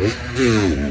Mm-hmm.